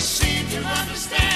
see if you understand.